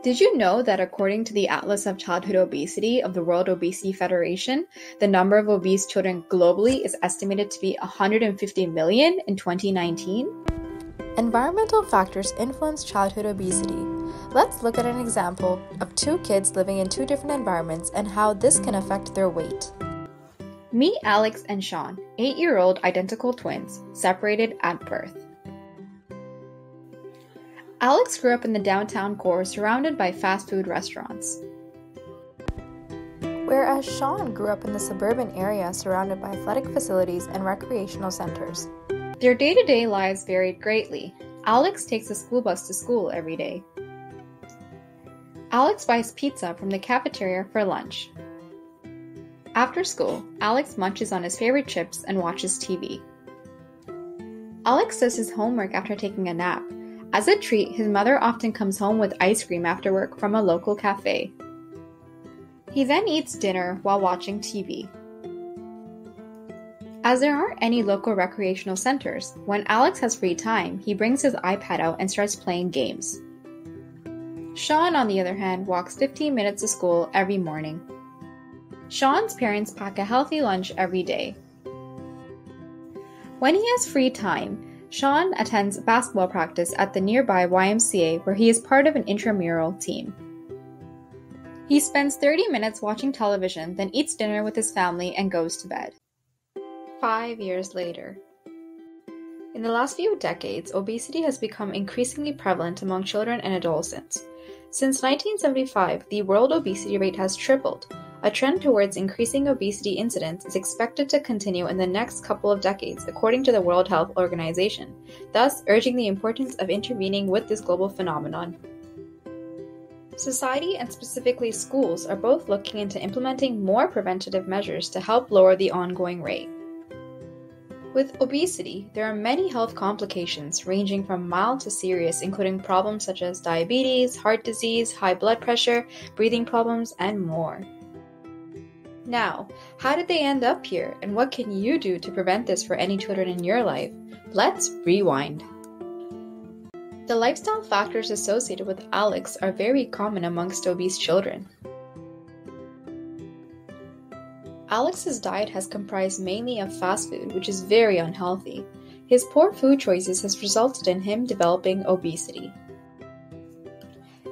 Did you know that according to the Atlas of Childhood Obesity of the World Obesity Federation, the number of obese children globally is estimated to be 150 million in 2019? Environmental factors influence childhood obesity. Let's look at an example of two kids living in two different environments and how this can affect their weight. Meet Alex and Sean, eight year old identical twins, separated at birth. Alex grew up in the downtown core surrounded by fast food restaurants. Whereas Sean grew up in the suburban area surrounded by athletic facilities and recreational centers. Their day to day lives varied greatly. Alex takes a school bus to school every day. Alex buys pizza from the cafeteria for lunch. After school, Alex munches on his favorite chips and watches TV. Alex does his homework after taking a nap as a treat, his mother often comes home with ice cream after work from a local cafe. He then eats dinner while watching TV. As there aren't any local recreational centers, when Alex has free time, he brings his iPad out and starts playing games. Sean, on the other hand, walks 15 minutes to school every morning. Sean's parents pack a healthy lunch every day. When he has free time, Sean attends basketball practice at the nearby YMCA where he is part of an intramural team. He spends 30 minutes watching television, then eats dinner with his family and goes to bed. Five years later. In the last few decades, obesity has become increasingly prevalent among children and adolescents. Since 1975, the world obesity rate has tripled, a trend towards increasing obesity incidence is expected to continue in the next couple of decades, according to the World Health Organization, thus urging the importance of intervening with this global phenomenon. Society and specifically schools are both looking into implementing more preventative measures to help lower the ongoing rate. With obesity, there are many health complications ranging from mild to serious, including problems such as diabetes, heart disease, high blood pressure, breathing problems, and more. Now, how did they end up here, and what can you do to prevent this for any children in your life? Let's rewind. The lifestyle factors associated with Alex are very common amongst obese children. Alex's diet has comprised mainly of fast food, which is very unhealthy. His poor food choices has resulted in him developing obesity.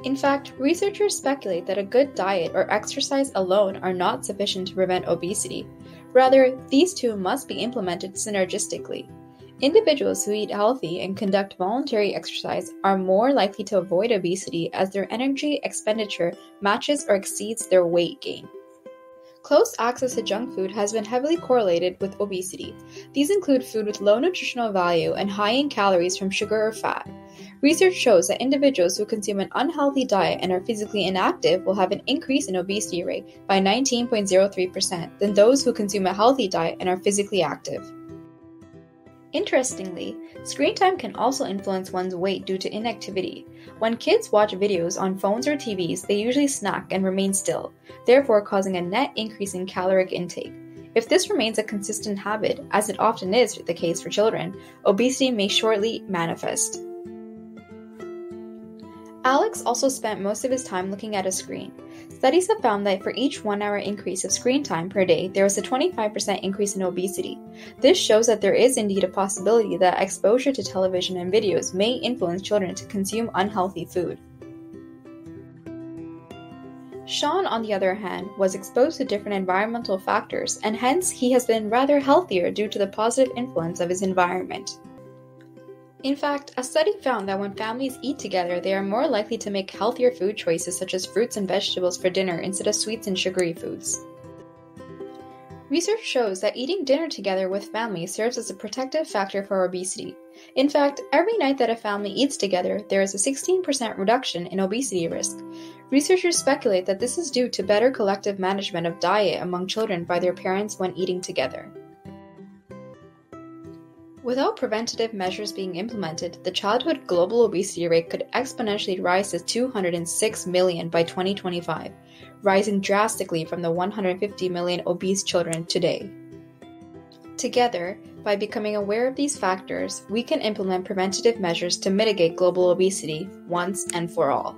In fact, researchers speculate that a good diet or exercise alone are not sufficient to prevent obesity. Rather, these two must be implemented synergistically. Individuals who eat healthy and conduct voluntary exercise are more likely to avoid obesity as their energy expenditure matches or exceeds their weight gain. Close access to junk food has been heavily correlated with obesity. These include food with low nutritional value and high in calories from sugar or fat. Research shows that individuals who consume an unhealthy diet and are physically inactive will have an increase in obesity rate by 19.03% than those who consume a healthy diet and are physically active. Interestingly, screen time can also influence one's weight due to inactivity. When kids watch videos on phones or TVs, they usually snack and remain still, therefore causing a net increase in caloric intake. If this remains a consistent habit, as it often is the case for children, obesity may shortly manifest. Alex also spent most of his time looking at a screen. Studies have found that for each one hour increase of screen time per day, there is a 25% increase in obesity. This shows that there is indeed a possibility that exposure to television and videos may influence children to consume unhealthy food. Sean, on the other hand, was exposed to different environmental factors, and hence he has been rather healthier due to the positive influence of his environment. In fact, a study found that when families eat together, they are more likely to make healthier food choices such as fruits and vegetables for dinner instead of sweets and sugary foods. Research shows that eating dinner together with family serves as a protective factor for obesity. In fact, every night that a family eats together, there is a 16% reduction in obesity risk. Researchers speculate that this is due to better collective management of diet among children by their parents when eating together. Without preventative measures being implemented, the childhood global obesity rate could exponentially rise to 206 million by 2025, rising drastically from the 150 million obese children today. Together, by becoming aware of these factors, we can implement preventative measures to mitigate global obesity once and for all.